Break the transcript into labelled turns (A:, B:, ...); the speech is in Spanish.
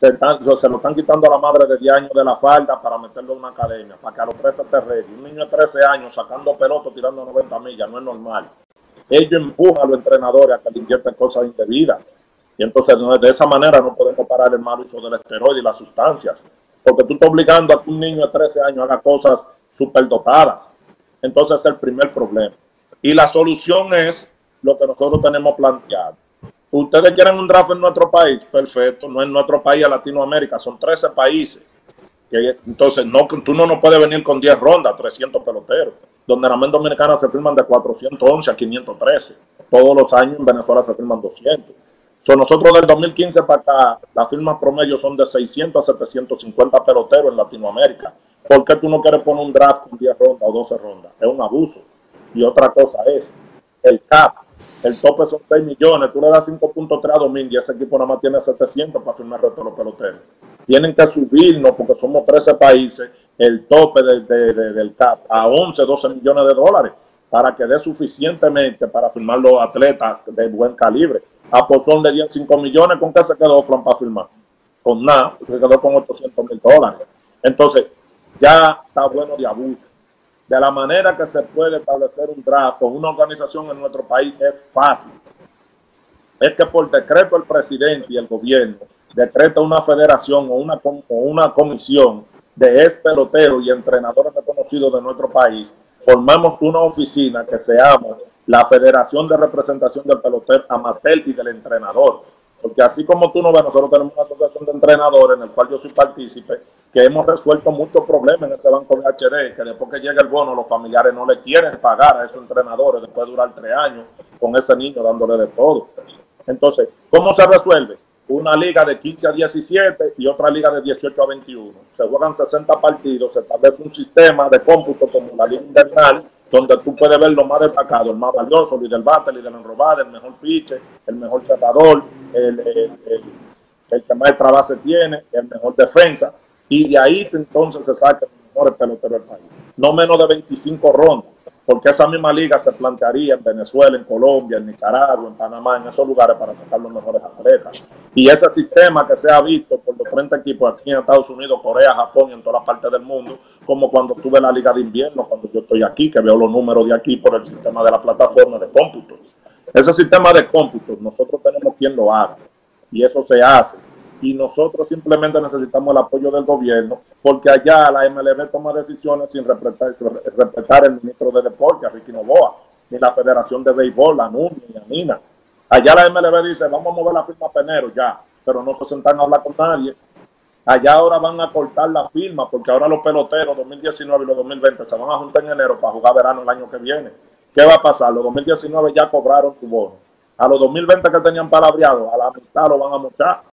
A: se, lo están quitando a la madre de 10 años de la falda para meterlo en una academia, para que a los 13 te. Un niño de 13 años sacando pelota, tirando 90 millas, no es normal. Ellos empujan a los entrenadores a que le invierten cosas indebidas. Y entonces de esa manera no podemos parar el mal uso del esteroide y las sustancias. Porque tú estás obligando a que un niño de 13 años haga cosas superdotadas. Entonces es el primer problema. Y la solución es lo que nosotros tenemos planteado. Ustedes quieren un draft en nuestro país, perfecto, no en nuestro país, a Latinoamérica, son 13 países. Entonces, no, tú no puedes venir con 10 rondas, 300 peloteros, donde en la Dominicana se firman de 411 a 513. Todos los años en Venezuela se firman 200. So, nosotros del 2015 para acá, las firmas promedio son de 600 a 750 peloteros en Latinoamérica. ¿Por qué tú no quieres poner un draft con 10 rondas o 12 rondas? Es un abuso. Y otra cosa es, el CAP, el tope son 6 millones, tú le das 5.3 a Domingo y ese equipo nada más tiene 700 para firmar el resto de los peloteros. Tienen que subirnos, porque somos 13 países, el tope del CAP a 11, 12 millones de dólares para que dé suficientemente para firmar los atletas de buen calibre. A Pozón le dieron 5 millones, ¿con qué se quedó Plan para firmar? Con nada, se quedó con 800 mil dólares. Entonces, ya está bueno de abuso. De la manera que se puede establecer un draft con una organización en nuestro país es fácil. Es que por decreto el presidente y el gobierno decreta una federación o una, o una comisión de ex peloteros y entrenadores reconocidos de nuestro país, formamos una oficina que se llama la Federación de Representación del Pelotero Amateur y del Entrenador. Porque así como tú no ves, nosotros tenemos una asociación de entrenadores en el cual yo soy partícipe, que hemos resuelto muchos problemas en ese banco de HD, que después que llega el bono, los familiares no le quieren pagar a esos entrenadores después de durar tres años con ese niño dándole de todo. Entonces, ¿cómo se resuelve? Una liga de 15 a 17 y otra liga de 18 a 21. Se juegan 60 partidos, se establece un sistema de cómputo como la liga invernal, donde tú puedes ver lo más destacado, el más valioso, el del bate, el del enrobado, el mejor pitcher, el mejor cerrador, el, el, el, que más trabajo tiene, el mejor defensa, y de ahí entonces se saca el mejor pelotero del país. No menos de 25 rondas, porque esa misma liga se plantearía en Venezuela, en Colombia, en Nicaragua, en Panamá, en esos lugares para sacar los mejores atletas. Y ese sistema que se ha visto por los 30 equipos aquí en Estados Unidos, Corea, Japón y en todas partes del mundo, como cuando tuve la liga de invierno, cuando yo estoy aquí, que veo los números de aquí por el sistema de la plataforma de cómputos. Ese sistema de cómputos, nosotros tenemos quien lo haga. Y eso se hace. Y nosotros simplemente necesitamos el apoyo del gobierno, porque allá la MLB toma decisiones sin respetar, respetar el ministro de Deporte, Ricky Novoa, ni la Federación de Béisbol, la NUN, ni a Nina. Allá la MLB dice, vamos a mover la firma Penero ya, pero no se sentan a hablar con nadie. Allá ahora van a cortar la firma porque ahora los peloteros 2019 y los 2020 se van a juntar en enero para jugar verano el año que viene. ¿Qué va a pasar? Los 2019 ya cobraron su bono. A los 2020 que tenían palabreado, a la mitad lo van a mochar.